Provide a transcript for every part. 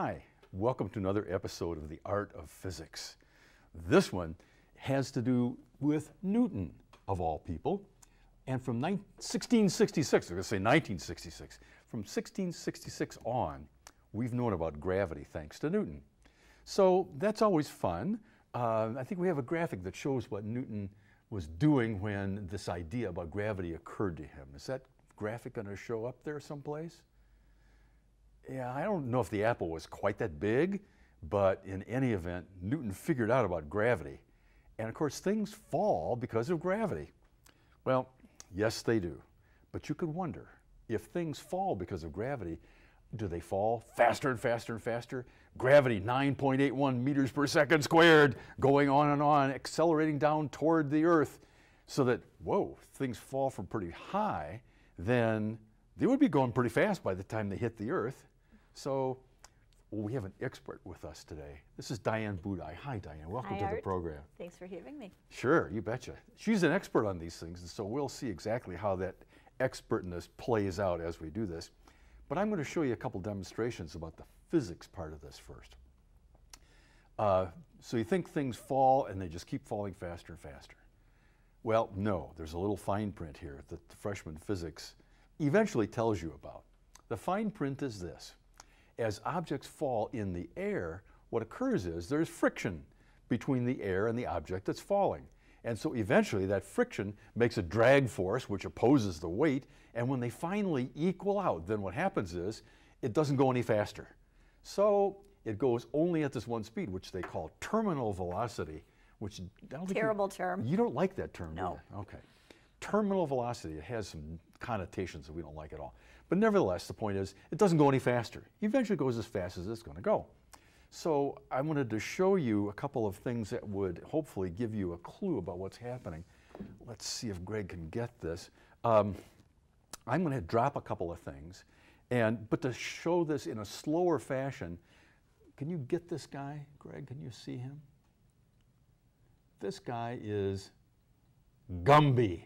Hi, welcome to another episode of The Art of Physics. This one has to do with Newton, of all people. And from 1666, I'm going to say 1966, from 1666 on, we've known about gravity thanks to Newton. So that's always fun. Uh, I think we have a graphic that shows what Newton was doing when this idea about gravity occurred to him. Is that graphic going to show up there someplace? Yeah, I don't know if the apple was quite that big, but in any event, Newton figured out about gravity. And of course, things fall because of gravity. Well, yes, they do. But you could wonder if things fall because of gravity, do they fall faster and faster and faster? Gravity 9.81 meters per second squared, going on and on, accelerating down toward the Earth, so that, whoa, things fall from pretty high, then they would be going pretty fast by the time they hit the Earth. So well, we have an expert with us today. This is Diane Budaj. Hi, Diane. Welcome Hi, to Art. the program. Thanks for having me. Sure, you betcha. She's an expert on these things, and so we'll see exactly how that expertness plays out as we do this. But I'm going to show you a couple demonstrations about the physics part of this first. Uh, so you think things fall and they just keep falling faster and faster. Well, no, there's a little fine print here that the freshman physics eventually tells you about. The fine print is this. As objects fall in the air, what occurs is there's friction between the air and the object that's falling. And so eventually that friction makes a drag force which opposes the weight. And when they finally equal out, then what happens is it doesn't go any faster. So it goes only at this one speed, which they call terminal velocity, which I don't think you- Terrible term. You don't like that term, No. Okay. Terminal velocity, it has some connotations that we don't like at all. But nevertheless, the point is, it doesn't go any faster. Eventually it goes as fast as it's going to go. So I wanted to show you a couple of things that would hopefully give you a clue about what's happening. Let's see if Greg can get this. Um, I'm going to drop a couple of things, and but to show this in a slower fashion, can you get this guy, Greg? Can you see him? This guy is Gumby.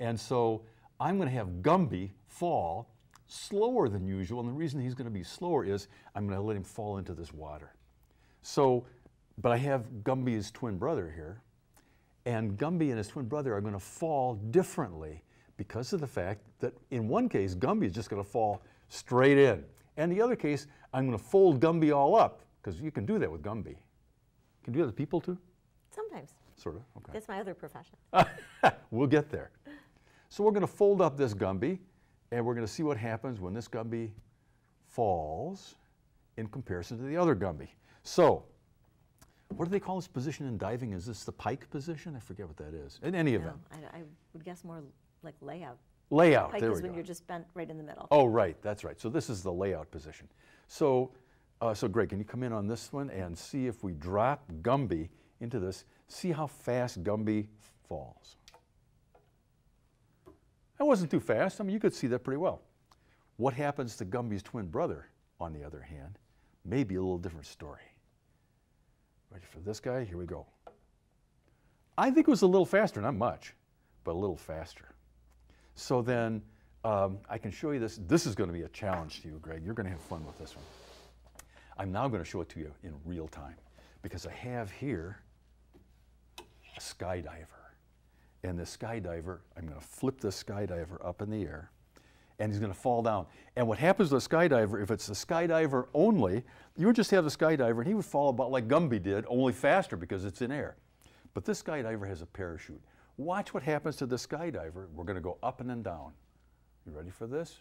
And so I'm going to have Gumby fall slower than usual. And the reason he's going to be slower is I'm going to let him fall into this water. So, but I have Gumby's twin brother here. And Gumby and his twin brother are going to fall differently because of the fact that in one case, Gumby is just going to fall straight in. And the other case, I'm going to fold Gumby all up because you can do that with Gumby. Can you do that with people too? Sometimes. Sort of. Okay. That's my other profession. we'll get there. So we're going to fold up this Gumby, and we're going to see what happens when this Gumby falls in comparison to the other Gumby. So, what do they call this position in diving? Is this the pike position? I forget what that is. In any No, event, I, I would guess more like layout. layout. Pike there is when go. you're just bent right in the middle. Oh, right. That's right. So this is the layout position. So, uh, so Greg, can you come in on this one and see if we drop Gumby into this? See how fast Gumby falls. That wasn't too fast. I mean, you could see that pretty well. What happens to Gumby's twin brother, on the other hand, may be a little different story. Ready for this guy? Here we go. I think it was a little faster, not much, but a little faster. So then um, I can show you this. This is going to be a challenge to you, Greg. You're going to have fun with this one. I'm now going to show it to you in real time because I have here a skydiver. And the skydiver, I'm going to flip this skydiver up in the air and he's going to fall down. And what happens to a skydiver, if it's a skydiver only, you would just have the skydiver and he would fall about like Gumby did, only faster because it's in air. But this skydiver has a parachute. Watch what happens to the skydiver. We're going to go up and then down. You ready for this?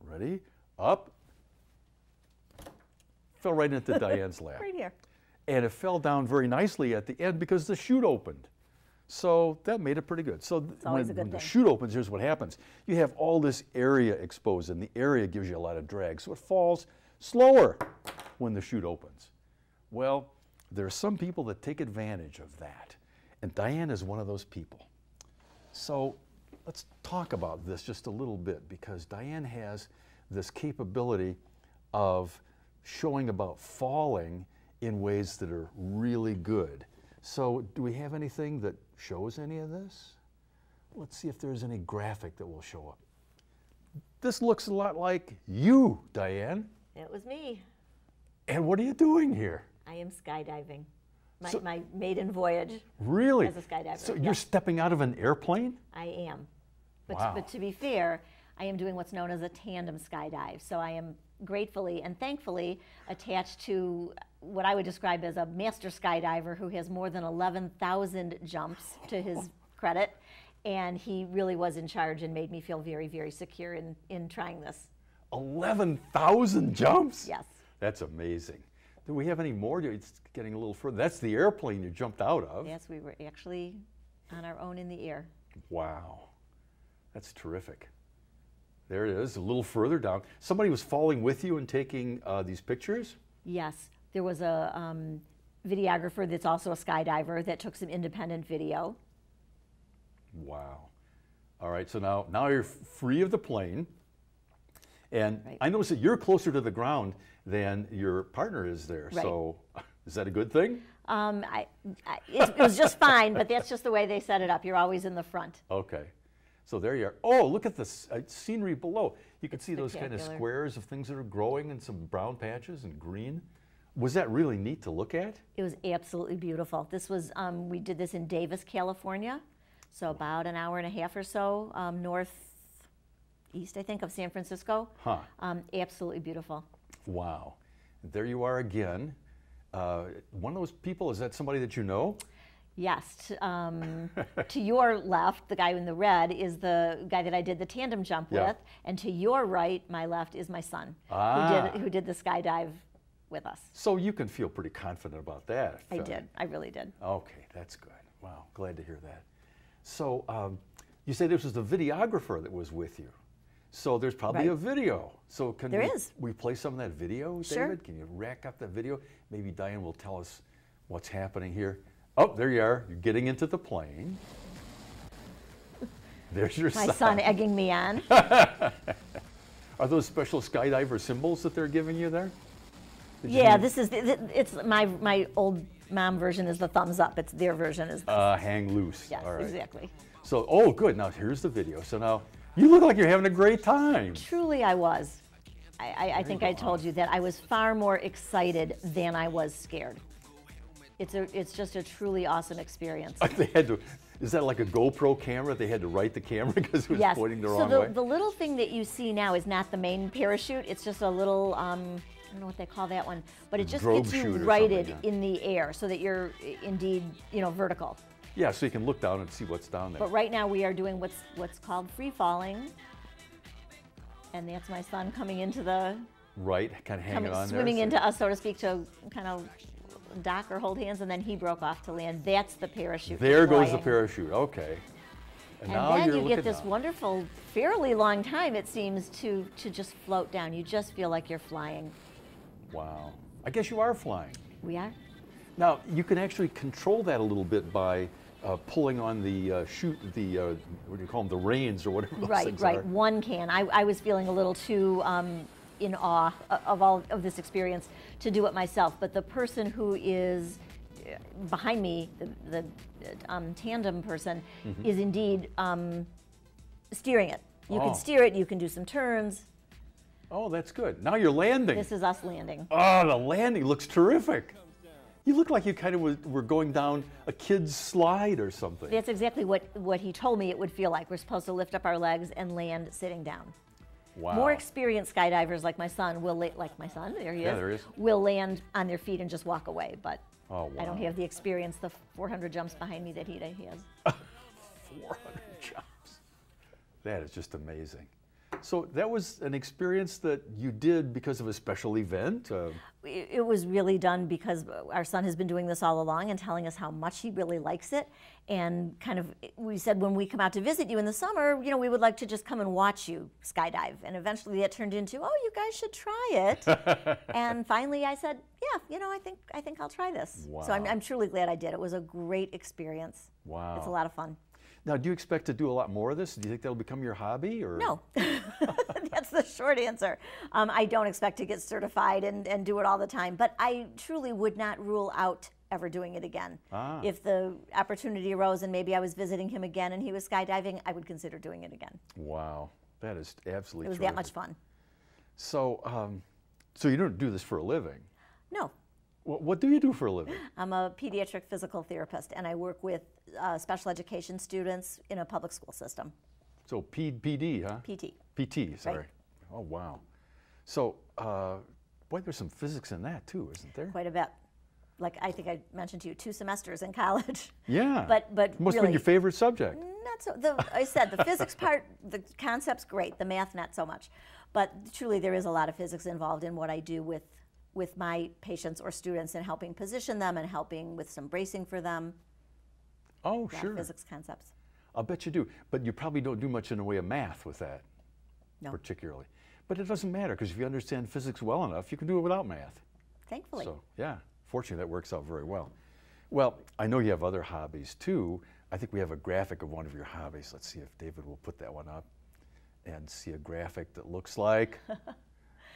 Ready? Up. Fell right into Diane's lap. Right here. And it fell down very nicely at the end because the chute opened. So that made it pretty good. So th- when, good when the chute opens, here's what happens. You have all this area exposed, and the area gives you a lot of drag. So it falls slower when the chute opens. Well, there are some people that take advantage of that. And Diane is one of those people. So let's talk about this just a little bit because Diane has this capability of showing about falling in ways that are really good. So, do we have anything that shows any of this? Let's see if there's any graphic that will show up. This looks a lot like you, Diane. It was me. And what are you doing here? I am skydiving. My, So- my maiden voyage, Really? As a skydiver, So you're stepping out of an airplane? I am. But, Wow. but to be fair, I am doing what's known as a tandem skydive. So I am gratefully and thankfully attached to what I would describe as a master skydiver who has more than 11,000 jumps to his credit. And he really was in charge and made me feel very, very secure in, in trying this. 11,000 jumps? Yes. That's amazing. Do we have any more? It's getting a little further. That's the airplane you jumped out of. Yes, we were actually on our own in the air. Wow. That's terrific. There it is, a little further down. Somebody was falling with you and taking uh, these pictures? Yes, there was a um, videographer that's also a skydiver that took some independent video. Wow. All right, so now, now you're free of the plane. And Right. I notice that you're closer to the ground than your partner is there. Right. So is that a good thing? Um, I, I, it, it was just fine, but that's just the way they set it up. You're always in the front. Okay. So there you are. Oh, look at the uh, scenery below. You can see those kind of squares of things that are growing and some brown patches and green. Was that really neat to look at? It was absolutely beautiful. This was um, we did this in Davis, California, so about an hour and a half or so um, northeast, I think, of San Francisco. Huh. Um, absolutely beautiful. Wow. There you are again. Uh, one of those people, is that somebody that you know? Yes. Um, to your left, the guy in the red is the guy that I did the tandem jump Yeah. with, and to your right, my left, is my son, Ah. who did who did the skydive with us. So you can feel pretty confident about that. I did. I really did. Okay, that's good. Wow, glad to hear that. So um, you say this was the videographer that was with you. So there's probably Right. a video. So can There we, is. we play some of that video, Sure. David? Can you rack up that video? Maybe Diane will tell us what's happening here. Oh, there you are. You're getting into the plane. There's your My son. son egging me on. Are those special skydiver symbols that they're giving you there? Did yeah, this is it's my my old mom version is the thumbs up. It's their version is Uh, hang loose. yes, All right. exactly. So, oh, good. Now here's the video. So now you look like you're having a great time. Truly, I was. I, I, I think I told you that I was far more excited than I was scared. It's a it's just a truly awesome experience. they had to. Is that like a GoPro camera? They had to write the camera because it was yes. pointing the so wrong the, way. the little thing that you see now is not the main parachute. It's just a little um, I don't know what they call that one, but it just Drogue gets you righted yeah. in the air so that you're indeed you know vertical. yeah, so you can look down and see what's down there. But right now we are doing what's what's called free falling, and that's my son coming into the right, kind of hanging coming, on swimming there. into us, so to speak, to kind of dock or hold hands, and then he broke off to land. That's the parachute. There goes the parachute. Okay. And, And now then you get this down. wonderful, fairly long time it seems to to just float down. You just feel like you're flying. Wow. I guess you are flying. We are. Now you can actually control that a little bit by uh, pulling on the uh, chute, the uh, what do you call them, the reins or whatever Right, right. are. One can. I, I was feeling a little too um, in awe of all of this experience to do it myself. But the person who is uh, behind me, the, the um, tandem person, Mm-hmm. is indeed um, steering it. You Oh. can steer it. You can do some turns. Oh, that's good. Now you're landing. This is us landing. Oh, the landing looks terrific. You look like you kind of were going down a kid's slide or something. That's exactly what, what he told me it would feel like. We're supposed to lift up our legs and land sitting down. wow. More experienced skydivers like my son will, like my son, there he Yeah, is, there he will land on their feet and just walk away. But Oh, I don't have the experience, the 400 jumps behind me that he, that he has. 400 jumps. That is just amazing. So that was an experience that you did because of a special event. Uh, It, was really done because our son has been doing this all along and telling us how much he really likes it. And kind of, we said when we come out to visit you in the summer, you know, we would like to just come and watch you skydive. And eventually that turned into, oh, you guys should try it. and finally I said, yeah, you know, I think, I think I'll try this. So I'm, I'm truly glad I did. It was a great experience. wow. It's a lot of fun. Now, do you expect to do a lot more of this? Do you think that'll become your hobby? Or No, that's the short answer. Um, I don't expect to get certified and, and do it all the time, but I truly would not rule out ever doing it again. Ah. If the opportunity arose and maybe I was visiting him again and he was skydiving, I would consider doing it again. Wow, that is absolutely. It was terrific. that much fun. So, um, so you don't do this for a living? No, What, what do you do for a living? I'm a pediatric physical therapist, and I work with uh, special education students in a public school system, So P, PD, huh? PT. PT, sorry. Oh, wow. So, uh, boy, there's some physics in that too, isn't there? Quite a bit. Like I think I mentioned to you, two semesters in college. Yeah. But but Must have been your favorite subject. not so. The, I said the physics part, the concept's great. The math, not so much. But truly, there is a lot of physics involved in what I do with with my patients or students and helping position them and helping with some bracing for them. Oh, of sure. physics concepts. I'll bet you do. But you probably don't do much in the way of math with that, No. particularly. But it doesn't matter because if you understand physics well enough, you can do it without math. Thankfully. So, yeah, fortunately, that works out very well. Well, I know you have other hobbies too. I think we have a graphic of one of your hobbies. Let's see if David will put that one up and see a graphic that looks like.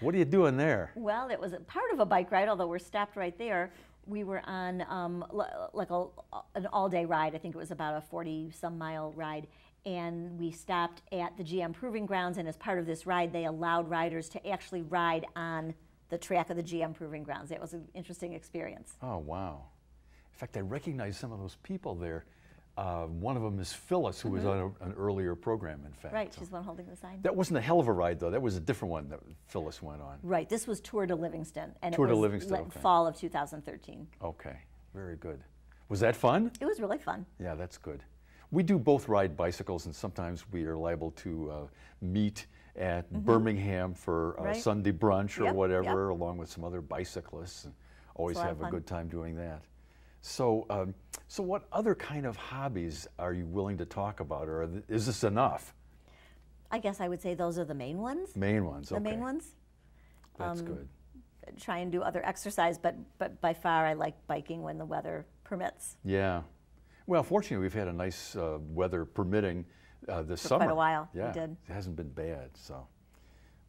what are you doing there? Well, it was a part of a bike ride, although we're stopped right there. We were on um, l- like a, an all-day ride. I think it was about a 40-some mile ride, and we stopped at the GM Proving Grounds. And as part of this ride, they allowed riders to actually ride on the track of the GM Proving Grounds. It was an interesting experience. Oh, wow. In fact, I recognize some of those people there. Uh, one of them is Phyllis, who was on a, an earlier program, in fact. Mm-hmm. Right, she's the one holding the sign. That wasn't a hell of a ride, though. That was a different one that Phyllis went on. Right, this was Tour de Livingston, and Tour was Livingston, okay. fall of 2013. Okay, very good. Was that fun? It was really fun. Yeah, that's good. We do both ride bicycles, and sometimes we are liable to uh, meet at Birmingham for a Mm-hmm. Right. Sunday brunch or Yep, whatever, along with some other bicyclists. And always have a good time doing that. So, um, so what other kind of hobbies are you willing to talk about, or th- is this enough? I guess I would say those are the main ones. Main ones. The main ones. That's um, good. try and do other exercise, but, but by far I like biking when the weather permits. Yeah. Well, fortunately, we've had a nice uh, weather permitting uh, this For summer. quite a while, we Yeah, did. it hasn't been bad. So,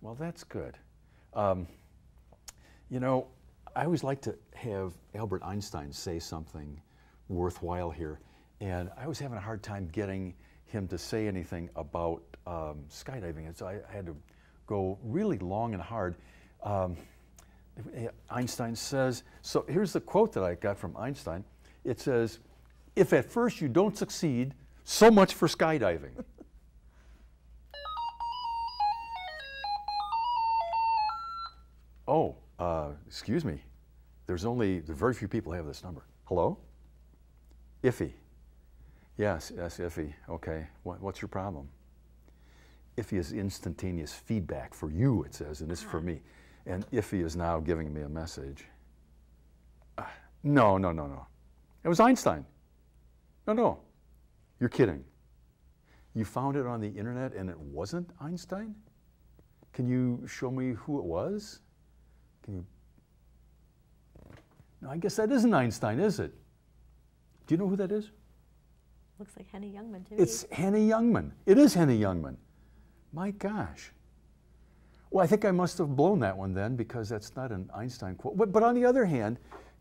well, that's good. Um, you know, I always like to have Albert Einstein say something worthwhile here, and I was having a hard time getting him to say anything about um, skydiving, and so I had to go really long and hard. Um, Einstein says, so here's the quote that I got from Einstein. It says, if at first you don't succeed, so much for skydiving. oh, uh, excuse me. There's only, there's very few people have this number. Hello? Iffy. Yes, yes, Iffy. Okay. What, what's your problem? Iffy is instantaneous feedback for you, it says, and this is for me. And Iffy is now giving me a message. Uh, no, no, no, no. It was Einstein. No, no. You're kidding. You found it on the internet and it wasn't Einstein? Can you show me who it was? Can you? No, I guess that isn't Einstein, is it? Do you know who that is? Looks like Henny Youngman too. It's Henny Youngman. It is Henny Youngman. My gosh. Well, I think I must have blown that one then because that's not an Einstein quote. But, but on the other hand,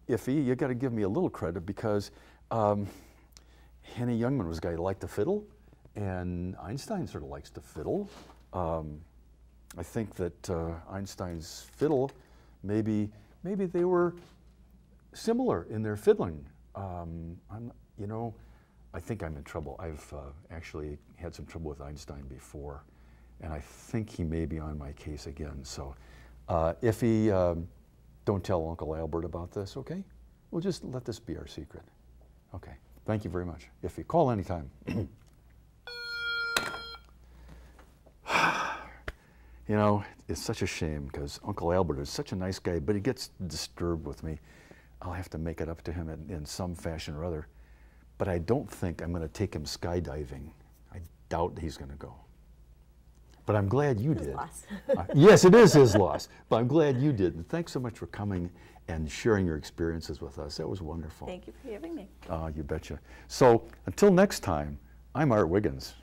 Iffy, you got to give me a little credit because um, Henny Youngman was a guy who liked to fiddle, and Einstein sort of likes to fiddle. Um, I think that uh, Einstein's fiddle, maybe, maybe they were similar in their fiddling. Um, I'm, you know, I think I'm in trouble. I've uh, actually had some trouble with Einstein before, and I think he may be on my case again. So, uh, if he, um, don't tell Uncle Albert about this, okay? We'll just let this be our secret. Okay. Thank you very much. If you call anytime. you know, it's such a shame because Uncle Albert is such a nice guy, but he gets disturbed with me. I'll have to make it up to him in, in some fashion or other. But I don't think I'm going to take him skydiving. I doubt he's going to go. But I'm glad you His did. loss. Uh, yes, it is his loss. But I'm glad you did. And thanks so much for coming and sharing your experiences with us. That was wonderful. Thank you for having me. Uh, you betcha. So until next time, I'm Art Wiggins.